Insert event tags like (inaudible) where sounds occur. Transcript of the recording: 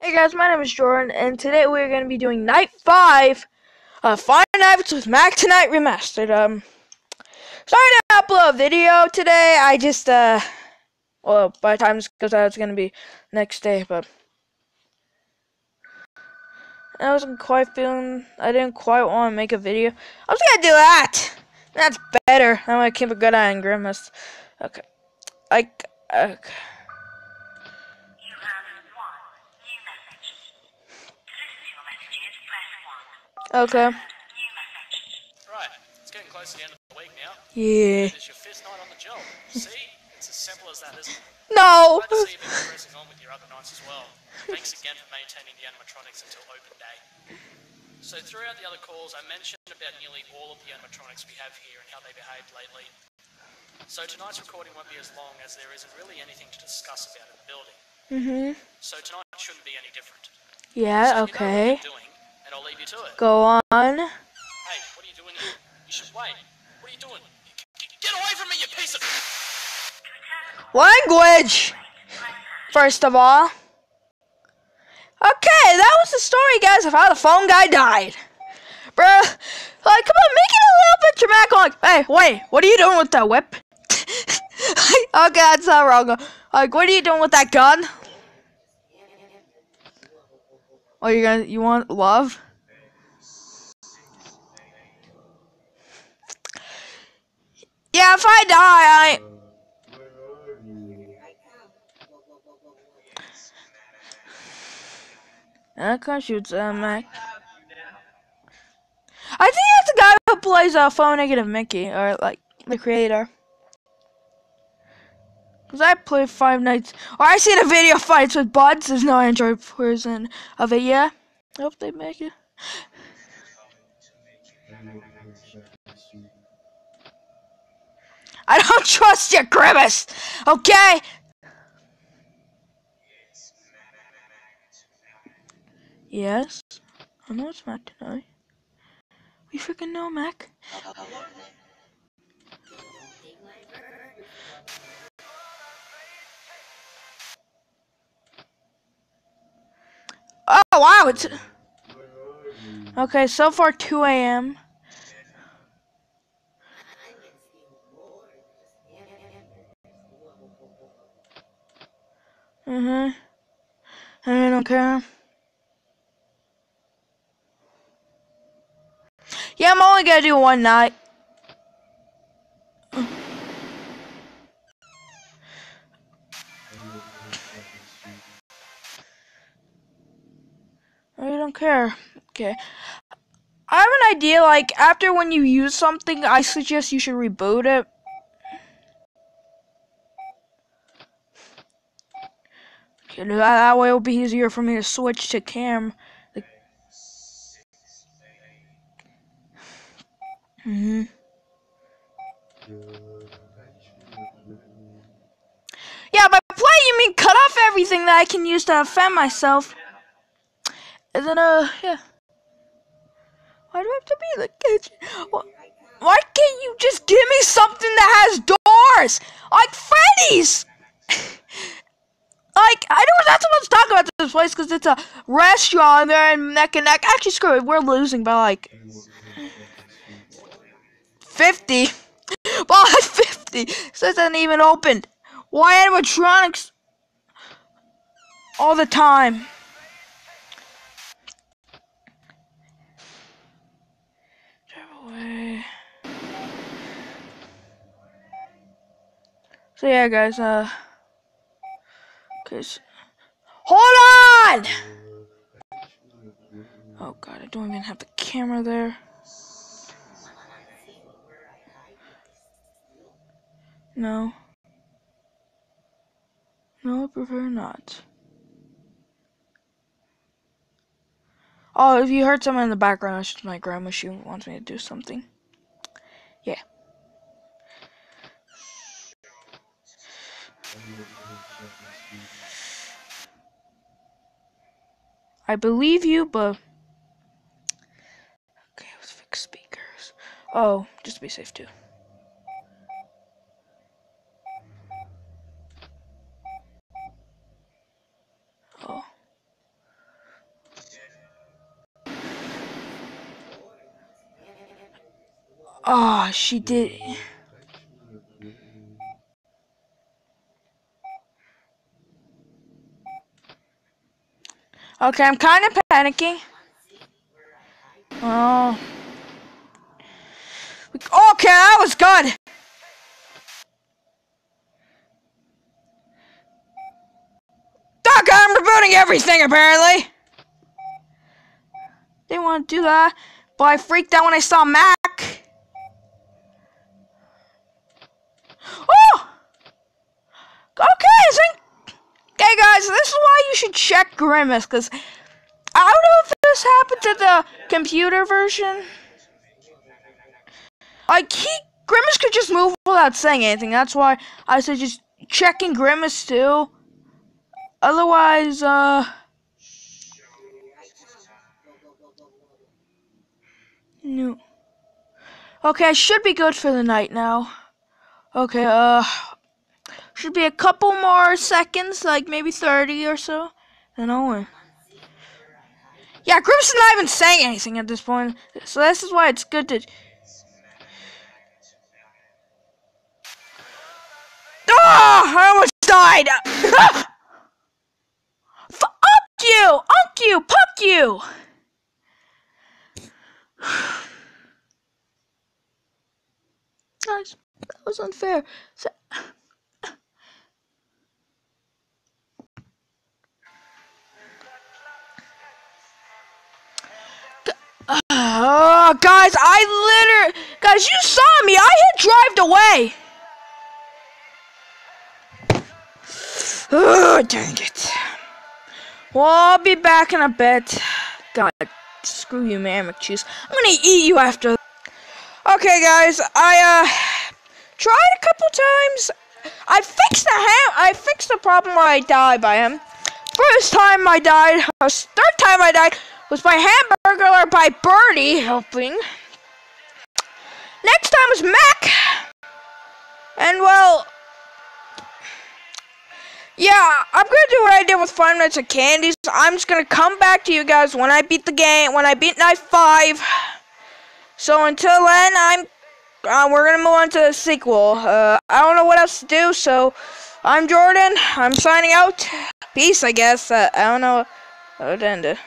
Hey guys, my name is Jordan, and today we're going to be doing Night 5 of Five Nights with Mac Tonight Remastered. Um, sorry to upload a video today, I just, uh, well, by the time this goes out, it's going to be next day, but I wasn't quite feeling, I didn't quite want to make a video. I was going to do that! That's better. I'm going to keep a good eye on Grimace. Okay. Like, okay. You have one new message. To listen to your messages, press 1. Okay. Right, it's getting close to the end of the week now. Yeah. It's your first night on the job. See? It's as simple as that, isn't it? No! Glad to see you've been progressing on with your other nights as well. Thanks again for maintaining the animatronics until open day. So throughout the other calls, I mentioned about nearly all of the animatronics we have here and how they behaved lately. So tonight's recording won't be as long as there isn't really anything to discuss about in the building. Mm-hmm. So tonight shouldn't be any different. Yeah, So you know what okay. you're doing, and I'll leave you to it. Go on. Hey, what are you doing here? You should wait. What are you doing? Get away from me, you piece of... Language! First of all. Okay, that was the story, guys, of how the phone guy died. Bruh, like, come on, make it a little bit dramatic. Like, hey, wait, what are you doing with that whip? (laughs) okay, that's not wrong. Like, what are you doing with that gun? Oh, you gonna, you want love? Yeah, if I die, I. I can't shoot uh, Mac. I think that's the guy who plays uh, Phone Negative Mickey, or like the creator. Cause I play Five Nights, or I seen a video fights with buds. There's no Android version of it yet. I hope they make it. I don't (laughs) trust your grimace. Okay. Yes. I know it's Mac tonight. We freaking know Mac. Oh wow, it's Okay, so far 2 a.m. Mm-hmm. I don't care. Yeah, I'm only gonna do one night. I don't care. Okay. I have an idea, like, after when you use something, I suggest you should reboot it. Okay, that, way it'll be easier for me to switch to cam. Like, hmm Yeah, by play you mean cut off everything that I can use to offend myself. And then, uh, yeah. Why do I have to be in the kitchen? Why, can't you just give me something that has doors? Like Freddy's! (laughs) like, I know we're not supposed to talk about this place because it's a restaurant there in neck and neck. Actually, screw it. We're losing by like 50. (laughs) By like 50. So it's not even opened. Why animatronics all the time? Drive away. So yeah, guys. Uh. Okay. Hold on. Oh god, I don't even have the camera there. No. No, I prefer not. Oh, if you heard someone in the background, it's just my grandma. She wants me to do something. Yeah. I believe you, but. Okay, let's fix speakers. Oh, just to be safe, too. Oh. Ah, oh, she did. Okay, I'm kind of panicking. Oh. Okay, that was good. Doc, I'm rebooting everything apparently. Didn't want to do that, but I freaked out when I saw Mac. Oh! Okay, Okay, guys, this is why you should check Grimace, because I don't know if this happened to the computer version. Like, he, Grimace could just move without saying anything. That's why I said just checking Grimace too. Otherwise, uh. No. Okay, I should be good for the night now. Okay, uh. Should be a couple more seconds, like maybe 30 or so. Then I'll win. Yeah, Grimace is not even saying anything at this point. So this is why it's good to. Oh, I almost died. (laughs) Fuck you, unk you, puck you. (sighs) Guys, that was unfair. So- Guys, I literally, guys, you saw me. I had drived away. Oh, dang it. Well, I'll be back in a bit. God, screw you, man, McCheese. I'm gonna eat you after. Okay, guys, I, uh, tried a couple times. I fixed the ham. I fixed the problem where I died by him. First time I died, third time I died was by hamburger or by Birdie helping. Next time was Mac. And well, yeah, I'm gonna do what I did with Five Nights at Candy's. I'm just gonna come back to you guys when I beat the game, when I beat Night Five. So until then, I'm uh, we're gonna move on to the sequel. Uh, I don't know what else to do, so I'm Jordan. I'm signing out. Peace, I guess. Uh, I don't know it.